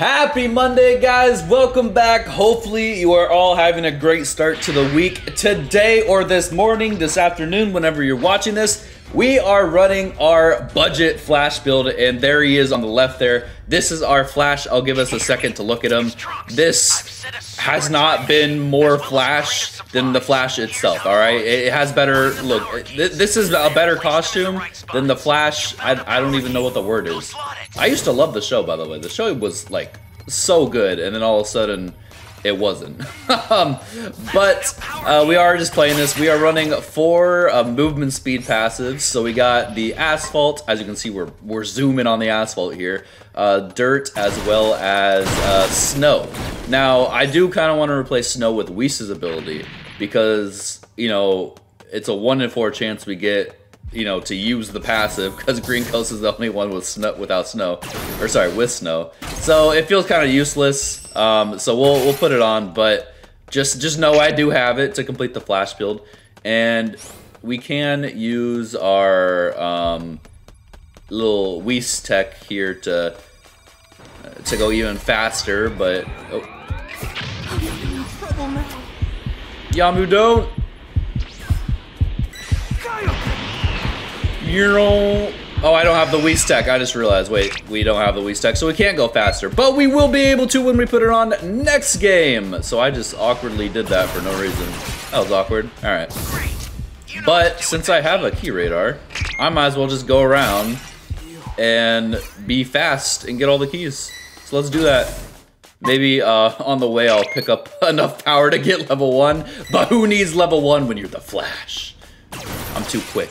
Happy Monday, guys. Welcome back. Hopefully, you are all having a great start to the week. Today, or this morning, this afternoon, whenever you're watching this, we are running our budget flash build, and there he is on the left there. This is our flash. I'll give us a second to look at him. This has not been more flash than the flash itself, all right? It has better, look, this is a better costume than the flash. I, I don't even know what the word is. I used to love the show, by the way. The show was like so good, and then all of a sudden, it wasn't. um, but uh, we are just playing this. We are running four uh, movement speed passives. So we got the asphalt. As you can see, we're we're zooming on the asphalt here. Uh, dirt as well as uh, snow. Now I do kind of want to replace snow with Whis' ability because you know it's a one in four chance we get you know, to use the passive because Green Coast is the only one with snow without snow, or sorry, with snow. So it feels kind of useless. Um, so we'll we'll put it on, but just just know I do have it to complete the flash build, and we can use our um, little Whis tech here to uh, to go even faster. But oh. Yamu don't. Euro. Oh, I don't have the Whis tech. I just realized, wait, we don't have the Whis tech, so we can't go faster. But we will be able to when we put it on next game. So I just awkwardly did that for no reason. That was awkward. All right. But since I have a key radar, I might as well just go around and be fast and get all the keys. So let's do that. Maybe uh, on the way I'll pick up enough power to get level one, but who needs level one when you're the Flash? I'm too quick.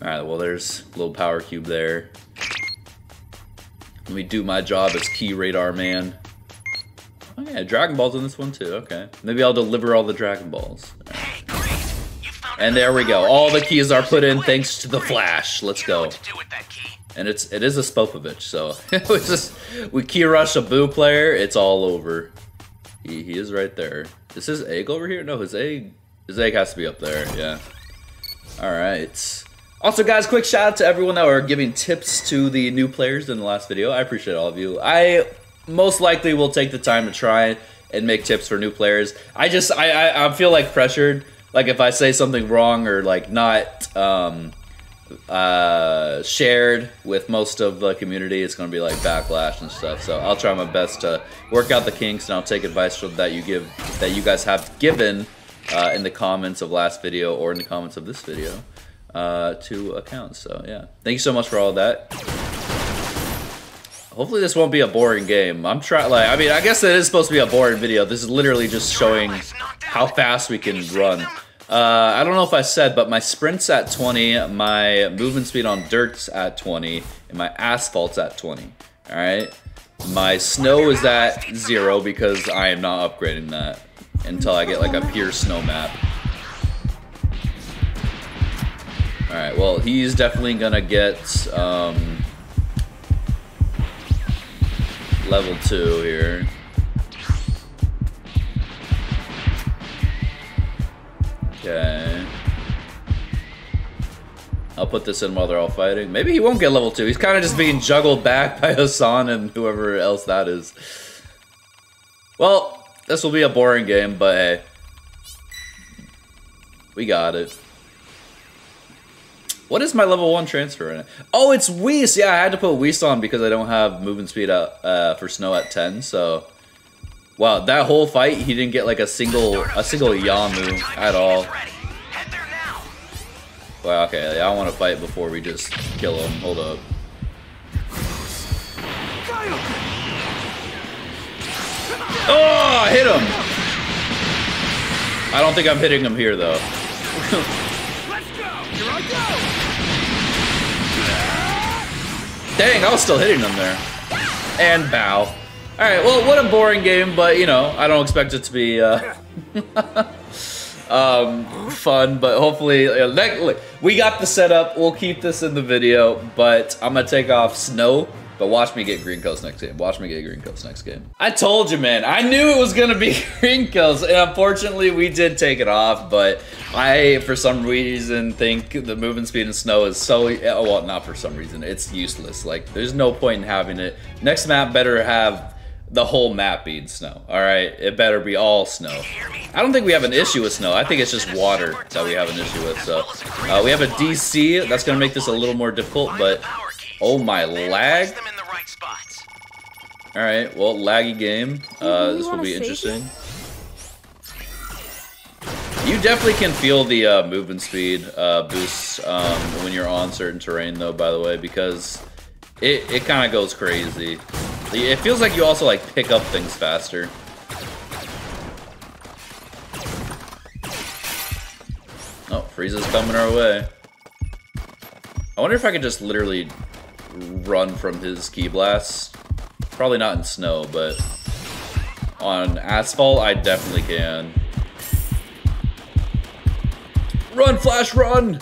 Alright, well there's a little power cube there. Let me do my job as key radar man. Oh yeah, Dragon Ball's in this one too, okay. Maybe I'll deliver all the Dragon Balls. And there we go. All the keys are put in thanks to the Flash. Let's go. And it's it is a Spopovich, so we just we key rush a Boo player, it's all over. He, he is right there. Is his egg over here? No, his egg his egg has to be up there, yeah. Alright. Also, guys, quick shout out to everyone that were giving tips to the new players in the last video. I appreciate all of you. I most likely will take the time to try and make tips for new players. I just, I, I, I feel like pressured. Like if I say something wrong or like not um, uh, shared with most of the community, it's going to be like backlash and stuff. So I'll try my best to work out the kinks and I'll take advice from that you give, that you guys have given uh, in the comments of last video or in the comments of this video uh, to accounts. So yeah, thank you so much for all that. Hopefully this won't be a boring game. I'm trying, like, I mean, I guess it is supposed to be a boring video. This is literally just showing how fast we can run. Uh, I don't know if I said, but my sprint's at 20, my movement speed on dirt's at 20, and my asphalt's at 20, all right? My snow is at zero because I am not upgrading that until I get like a pure snow map. Alright, well, he's definitely gonna get, um, level 2 here. Okay. I'll put this in while they're all fighting. Maybe he won't get level 2. He's kind of just being juggled back by Hassan and whoever else that is. Well, this will be a boring game, but hey. We got it. What is my level one transfer in it? Oh, it's Whis. Yeah, I had to put Whis on because I don't have movement speed at, uh, for snow at 10. So, wow, that whole fight, he didn't get like a single a single Yamu at all. Well, okay, I want to fight before we just kill him. Hold up. Oh, I hit him. I don't think I'm hitting him here though. Dang, I was still hitting them there. And bow. Alright, well, what a boring game, but, you know, I don't expect it to be, uh... um, fun, but hopefully, uh, we got the setup. We'll keep this in the video, but I'm gonna take off Snow But watch me get green coast next game. Watch me get green coast next game. I told you, man. I knew it was gonna be green coast, and unfortunately, we did take it off. But I, for some reason, think the movement speed in snow is so. Oh, well, not for some reason. It's useless. Like, there's no point in having it. Next map better have the whole map being snow. All right, it better be all snow. I don't think we have an issue with snow. I think it's just water that we have an issue with. So uh, we have a DC. That's gonna make this a little more difficult, but oh my lag. All right, well, laggy game. Uh, this will be interesting. You definitely can feel the uh, movement speed uh, boost um, when you're on certain terrain, though. By the way, because it it kind of goes crazy. It feels like you also like pick up things faster. Oh, Frieza's coming our way. I wonder if I could just literally run from his ki blast. Probably not in snow, but on asphalt, I definitely can. Run, Flash, run!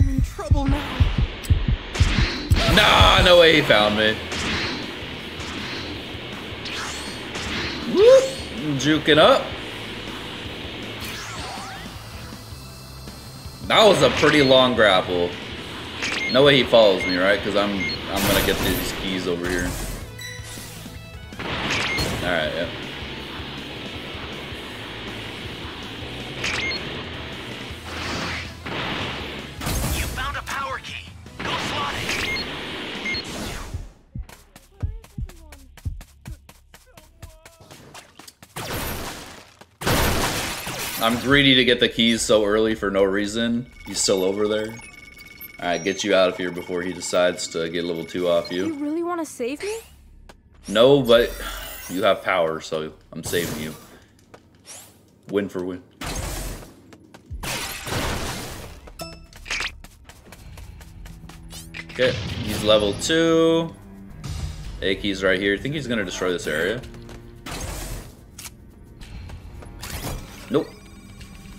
I'm in trouble now. Nah, no way he found me. Juking up. That was a pretty long grapple. No way he follows me, right? Because I'm I'm gonna get these keys over here. Alright, yeah. I'm greedy to get the keys so early for no reason. He's still over there. Alright, get you out of here before he decides to get level 2 off you. You really want to save me? No, but you have power, so I'm saving you. Win for win. Okay, he's level 2. A key's right here. I think he's gonna destroy this area. Nope.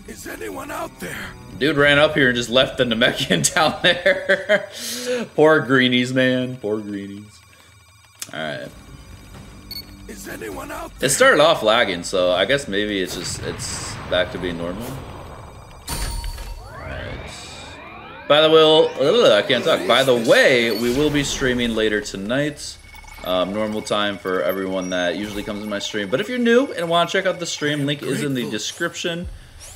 Is anyone out there? Dude ran up here and just left the Namekian down there. Poor greenies, man. Poor greenies. Alright. Is anyone out there? It started off lagging, so I guess maybe it's just it's back to being normal. Alright. By the way, I can't talk. By the way, we will be streaming later tonight. Um, normal time for everyone that usually comes in my stream. But if you're new and want to check out the stream, link is in the description.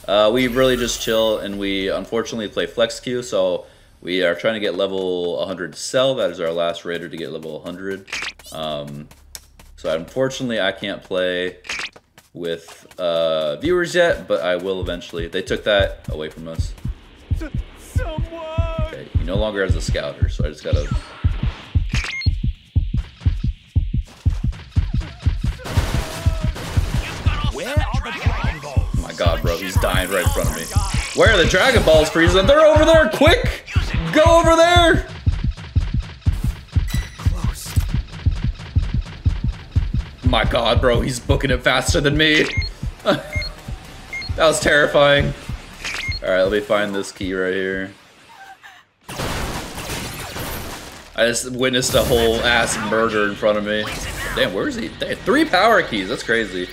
Uh, we really just chill and we unfortunately play flex queue, so we are trying to get level 100 to sell. That is our last raider to get level 100. Um, so unfortunately, I can't play with uh, viewers yet, but I will eventually. They took that away from us. Okay, he no longer has a scouter, so I just gotta He's dying right in front of me. Where are the Dragon Balls, Frieza? They're over there! Quick! Go over there! My god, bro. He's booking it faster than me. that was terrifying. Alright, let me find this key right here. I just witnessed a whole ass murder in front of me. Damn, where is he? Damn, three power keys. That's crazy.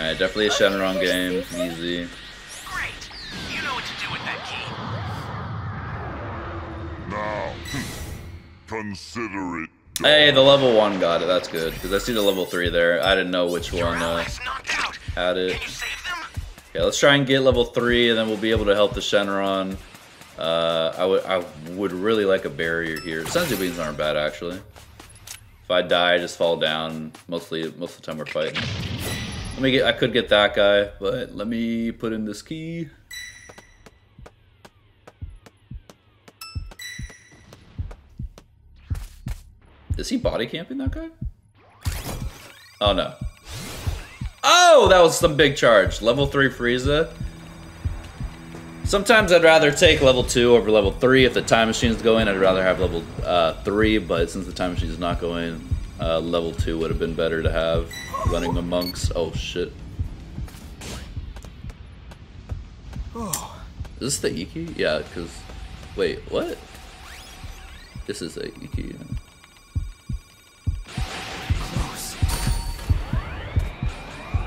Alright, definitely a Shenron game. Easy. Great. You know what to do with that key. Now, consider it. Hey, the level 1 got it. That's good. Because I see the level 3 there. I didn't know which Your one uh, allies out. had it. Can you save them? Okay, let's try and get level 3 and then we'll be able to help the Shenron. Uh, I would I would really like a barrier here. Senzu beans aren't bad actually. If I die, I just fall down. Mostly, most of the time we're fighting. Let me get, I could get that guy, but let me put in this key. Is he body camping that guy? Oh no. Oh, that was some big charge. Level 3 Frieza. Sometimes I'd rather take level 2 over level 3. If the time machine's going, I'd rather have level uh, 3, but since the time machine is not going, Uh, level 2 would have been better to have. Running the monks. Oh, shit. Is this the Iki? Yeah, because... Wait, what? This is a Iki.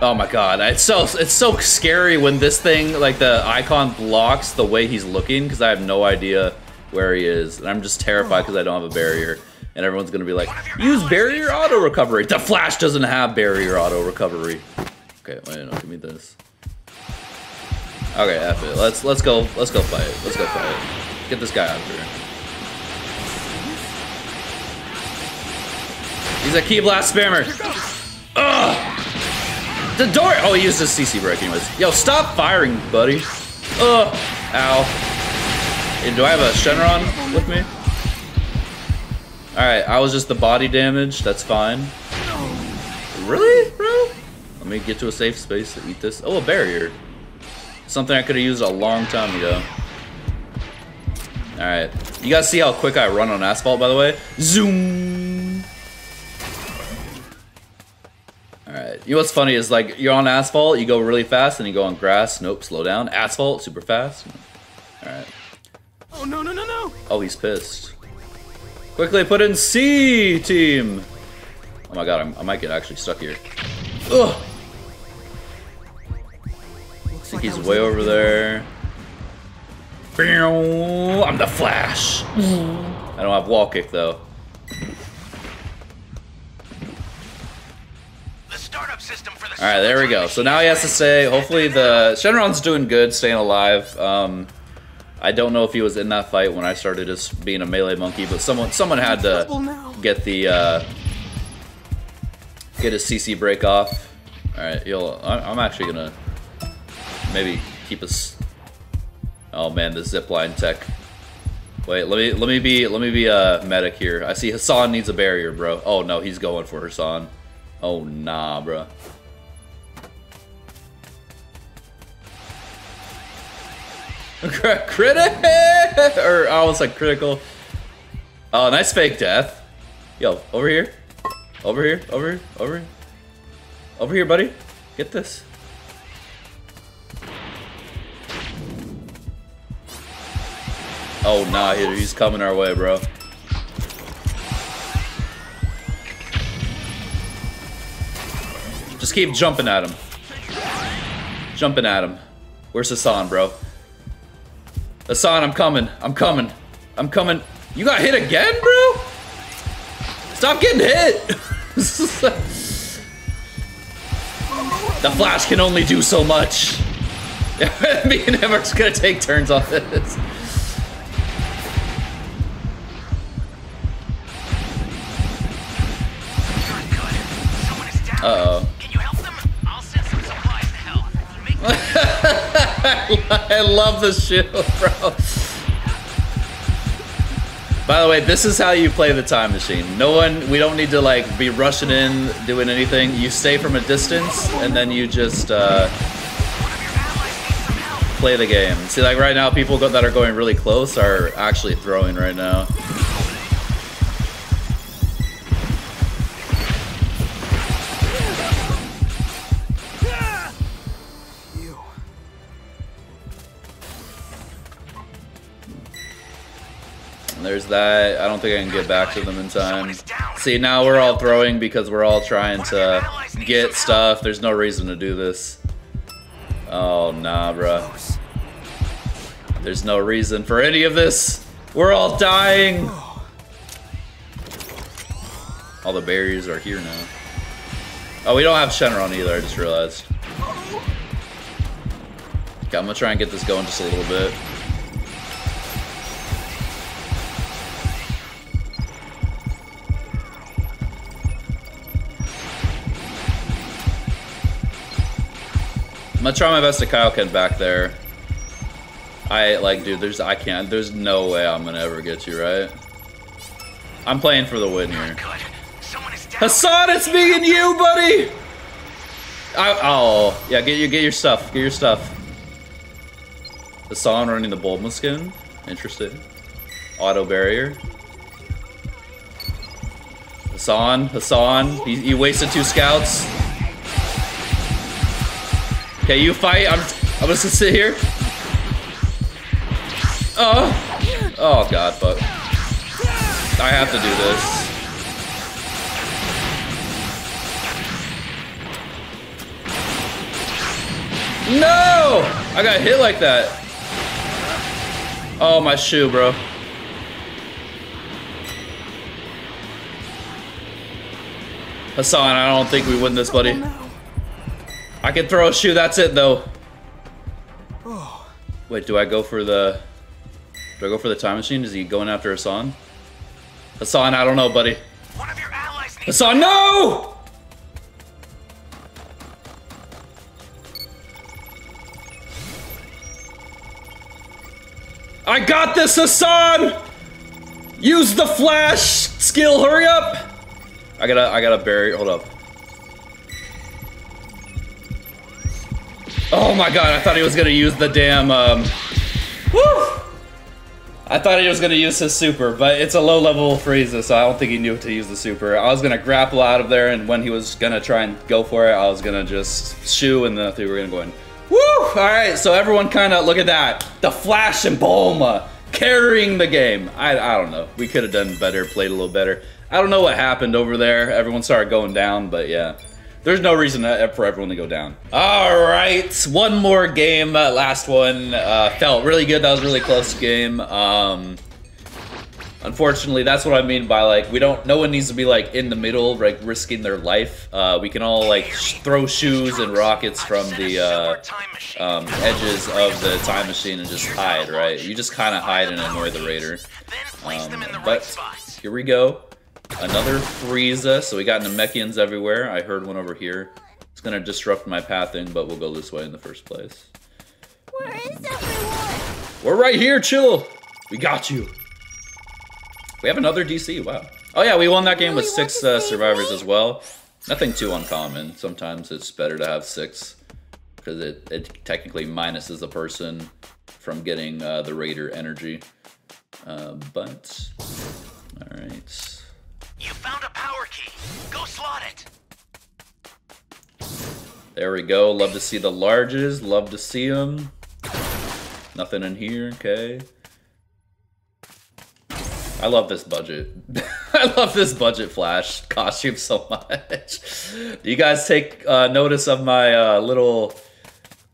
Oh my god, it's so it's so scary when this thing, like the icon blocks the way he's looking because I have no idea where he is. And I'm just terrified because I don't have a barrier. And everyone's gonna be like, use barrier auto recovery. The Flash doesn't have barrier auto recovery. Okay, wait, no, give me this. Okay, F it. Let's let's go let's go fight. Let's go fight. Get this guy out of here. He's a ki blast spammer. Ugh! The door! Oh, he used his CC break anyways. Yo, stop firing, buddy. Ugh. Ow. Hey, do I have a Shenron with me? Alright, I was just the body damage. That's fine. Really, bro? Let me get to a safe space to eat this. Oh, a barrier. Something I could have used a long time ago. Alright. You guys see how quick I run on asphalt, by the way? Zoom! Alright. You know what's funny is like you're on asphalt, you go really fast, and you go on grass. Nope, slow down. Asphalt, super fast. Alright. Oh no no no no! Oh, he's pissed. Quickly put in C team. Oh my god, I'm, i might get actually stuck here. Ugh. I think he's way over there. I'm the Flash. I don't have wall kick though. All right, there we go. So now he has to say, hopefully the Shenron's doing good, staying alive. Um, I don't know if he was in that fight when I started as being a melee monkey, but someone someone had to get the uh, get his CC break off. All right, you'll. I'm actually gonna maybe keep us. Oh man, the zipline tech. Wait, let me let me be let me be a medic here. I see Hassan needs a barrier, bro. Oh no, he's going for Hassan. Oh nah, bro. Critic! or oh, I was like critical. Oh, nice fake death. Yo, over here. Over here, over here, over here. Over here, buddy. Get this. Oh, nah, he's coming our way, bro. Just keep jumping at him. Jumping at him. Where's Hassan, bro? Hassan, I'm coming. I'm coming. I'm coming. You got hit again, bro? Stop getting hit! the Flash can only do so much. Me and him are just gonna take turns on this. Uh oh. I love this shield, bro. By the way, this is how you play the time machine. No one, we don't need to like be rushing in, doing anything. You stay from a distance, and then you just uh, play the game. See, like right now, people that are going really close are actually throwing right now. That. I don't think I can get back to them in time. See, now we're all throwing because we're all trying to get stuff. There's no reason to do this. Oh, nah, bro. There's no reason for any of this. We're all dying. All the barriers are here now. Oh, we don't have Shenron either, I just realized. Okay, I'm gonna try and get this going just a little bit. Gonna try my best to Kaioken back there. I, like, dude, there's, I can't, there's no way I'm gonna ever get you, right? I'm playing for the win here. Hassan, it's me and you, buddy! I, oh, yeah, get your, get your stuff, get your stuff. Hassan running the Bulma skin, interesting. Auto barrier. Hassan, Hassan, he, he wasted two scouts. Okay, you fight. I'm, I'm just gonna sit here. Oh, oh God, fuck. I have to do this. No! I got hit like that. Oh, my shoe, bro. Hassan, I don't think we win this, buddy. Oh, I can throw a shoe, that's it, though. Oh. Wait, do I go for the... Do I go for the time machine? Is he going after Hassan? Hassan, I don't know, buddy. One of your allies needs Hassan, no! I got this, Hassan! Use the flash skill, hurry up! I gotta, I gotta bury, hold up. Oh my god, I thought he was gonna use the damn, um... Woo! I thought he was gonna use his super, but it's a low level Frieza, so I don't think he knew to use the super. I was gonna grapple out of there, and when he was gonna try and go for it, I was gonna just shoo, and then I think we were gonna go in. Woo! Alright, so everyone kinda, look at that. The Flash and Bulma carrying the game. I, I don't know. We could have done better, played a little better. I don't know what happened over there. Everyone started going down, but yeah. There's no reason for everyone to go down. All right, one more game. Uh, last one uh, felt really good. That was a really close game. Um, unfortunately, that's what I mean by like we don't. No one needs to be like in the middle, like risking their life. Uh, we can all like sh throw shoes and rockets from the uh, um, edges of the time machine and just hide. Right? You just kind of hide and annoy the raider. Um, but here we go. Another Frieza, so we got Namekians everywhere. I heard one over here. It's gonna disrupt my pathing, but we'll go this way in the first place. Where is everyone? We're right here, chill! We got you. We have another DC, wow. Oh yeah, we won that game with six uh, survivors as well. Nothing too uncommon. Sometimes it's better to have six, because it, it technically minuses a person from getting uh, the Raider energy. Uh, but, alright. You found a power key. Go slot it. There we go. Love to see the larges. Love to see them. Nothing in here. Okay. I love this budget. I love this budget flash costume so much. Do you guys take uh, notice of my uh, little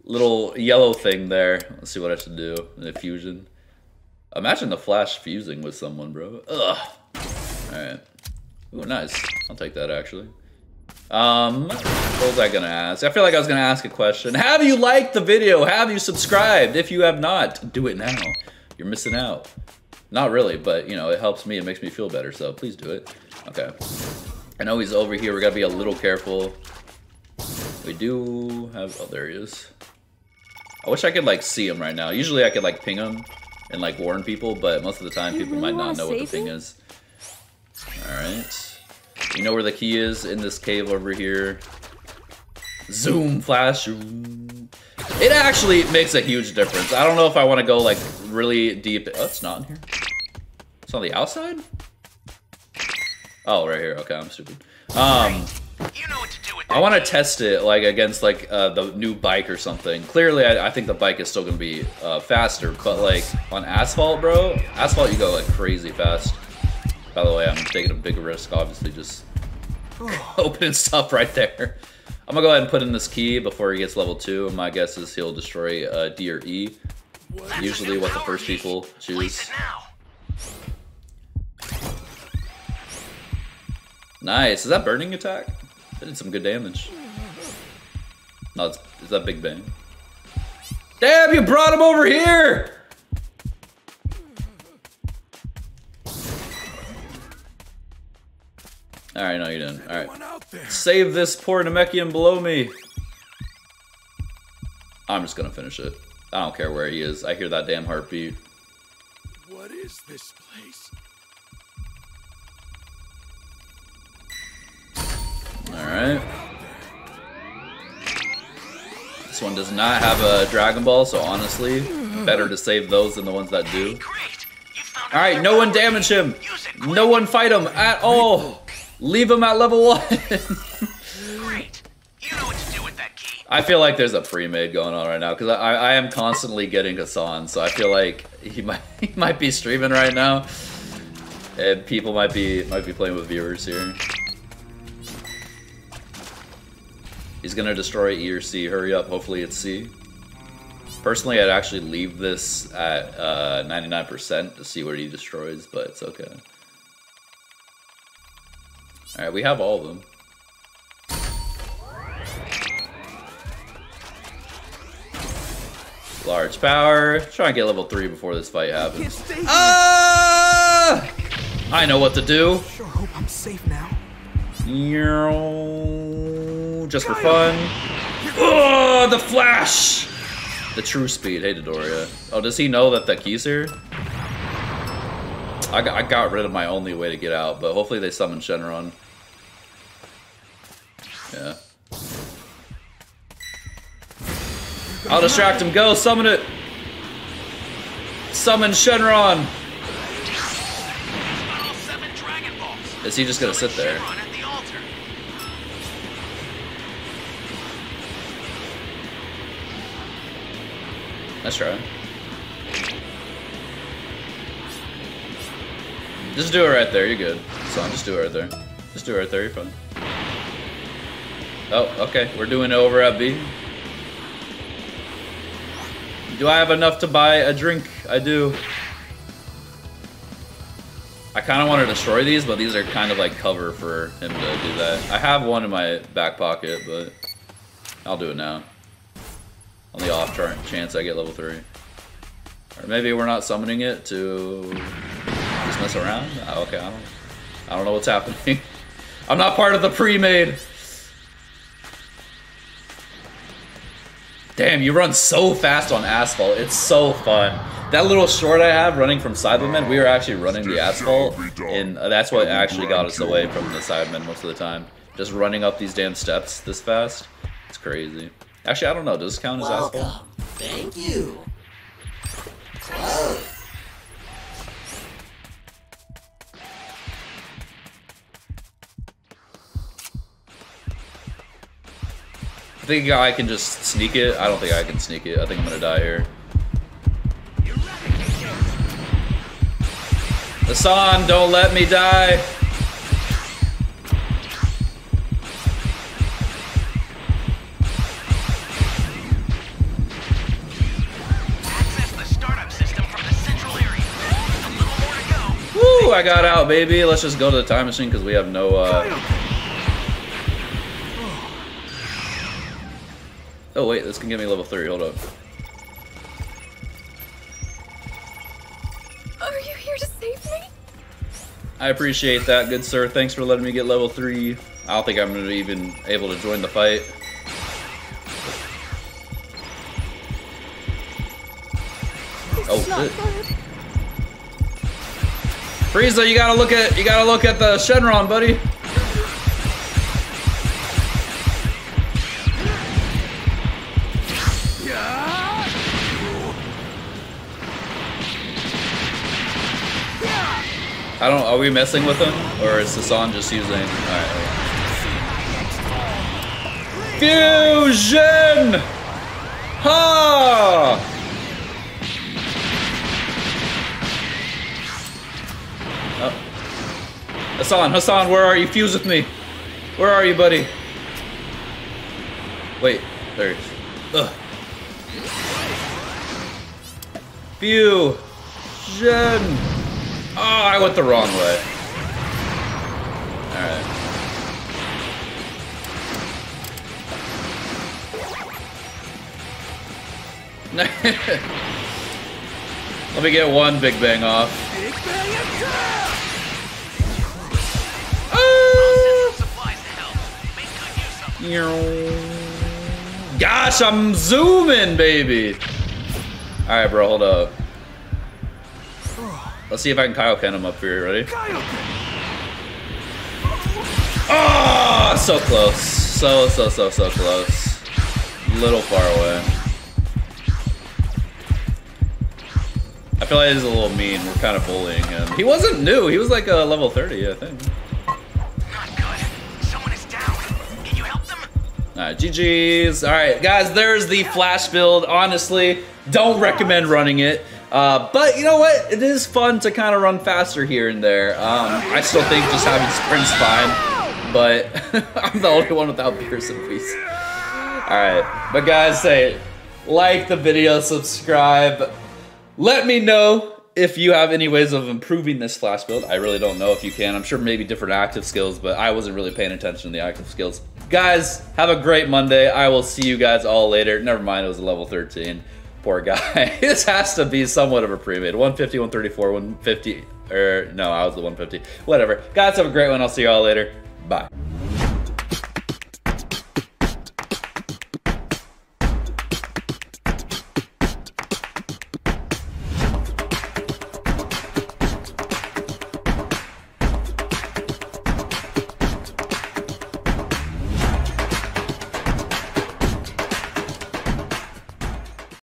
little yellow thing there? Let's see what I should do. The fusion. Imagine the flash fusing with someone, bro. Ugh. All right. Ooh, nice. I'll take that actually. Um, what was I gonna ask? I feel like I was gonna ask a question. Have you liked the video? Have you subscribed? If you have not, do it now. You're missing out. Not really, but you know, it helps me. It makes me feel better, so please do it. Okay. I know he's over here. We gotta be a little careful. We do have, oh, there he is. I wish I could like see him right now. Usually I could like ping him and like warn people, but most of the time You people really might not know what the me? is. Alright. You know where the key is? In this cave over here. Zoom, flash. It actually makes a huge difference. I don't know if I want to go like really deep. Oh, it's not in here. It's on the outside? Oh, right here. Okay, I'm stupid. Um, You know what to do. I want to test it like against like uh, the new bike or something. Clearly, I, I think the bike is still gonna be uh, faster, but like on asphalt, bro, asphalt you go like crazy fast. By the way, I'm taking a big risk, obviously, just opening stuff right there. I'm gonna go ahead and put in this key before he gets level two. and My guess is he'll destroy uh, D or E. That's Usually, what the first people choose. Nice. Is that burning attack? That did some good damage. No, it's, is that Big Bang? Damn, you brought him over here! Alright, no, you didn't. Alright. One out there. Save this poor Namekian below me. I'm just gonna finish it. I don't care where he is. I hear that damn heartbeat. What is this place? Alright. This one does not have a Dragon Ball, so honestly, better to save those than the ones that do. Great. You found Alright, no one damage him! No one fight him at all! Leave him at level one. Great. You know what to do with that key. I feel like there's a pre-made going on right now because I, I am constantly getting Hassan, so I feel like he might he might be streaming right now, and people might be might be playing with viewers here. He's gonna destroy E or C. Hurry up. Hopefully it's C. Personally, I'd actually leave this at uh, 99% to see what he destroys, but it's okay. Alright, we have all of them. Large power. Try and get level 3 before this fight happens. Ah! I know what to do. Sure hope I'm safe now. Just for fun. Oh, the flash! The true speed. Hey, Dodoria. Oh, does he know that the key's here? I got, I got rid of my only way to get out, but hopefully they summon Shenron. Yeah. I'll distract him. Go, summon it! Summon Shenron! Is he just gonna sit there? Shenron at Just do it right there, you're good. Son, just do it right there. Just do it right there, you're fine. Oh, okay, we're doing it over at B. Do I have enough to buy a drink? I do. I kind of want to destroy these, but these are kind of like cover for him to do that. I have one in my back pocket, but I'll do it now. On the off chance I get level 3. Or maybe we're not summoning it to just mess around? Oh, okay, I don't, I don't know what's happening. I'm not part of the pre-made. Damn, you run so fast on asphalt. It's so fun. That little short I have running from Cybermen, we were actually running the asphalt, and that's what actually got us away from the Cybermen most of the time. Just running up these damn steps this fast. It's crazy. Actually, I don't know. Does this count as asphalt? Welcome. Thank you. Think I can just sneak it. I don't think I can sneak it. I think I'm gonna die here. Hassan, don't let me die. Access the startup system from the central area. A little more to go. Woo! I got out, baby. Let's just go to the time machine because we have no. uh... Oh wait, this can get me level three. Hold up. Are you here to save me? I appreciate that, good sir. Thanks for letting me get level three. I don't think I'm gonna be even able to join the fight. Oh It's shit. Frieza, you gotta look at you gotta look at the Shenron, buddy. I don't. Are we messing with him, or is Hassan just using? All right. Fusion! Ha! Oh. Hassan, Hassan, where are you? Fuse with me. Where are you, buddy? Wait, there he is. Ugh. Fusion! Oh, I went the wrong way. Alright. Let me get one Big Bang off. Use of them. Gosh, I'm zooming, baby. All right, bro, hold up. Let's see if I can Kaioken him up here. Ready? Ah, oh, so close. So, so, so, so close. Little far away. I feel like he's a little mean. We're kind of bullying him. He wasn't new. He was like a level 30, I think. Alright, GG's. Alright, guys, there's the flash build. Honestly, don't recommend running it. Uh, but you know what? It is fun to kind of run faster here and there. Um, I still think just having sprint's fine, but I'm the only one without Pearson, please. All right, but guys, say like the video, subscribe. Let me know if you have any ways of improving this flash build. I really don't know if you can. I'm sure maybe different active skills, but I wasn't really paying attention to the active skills. Guys, have a great Monday. I will see you guys all later. Never mind, it was a level 13. Poor guy. this has to be somewhat of a pre-made. 150, 134, 150. Or, no, I was the 150. Whatever. Guys, have a great one. I'll see you all later. Bye.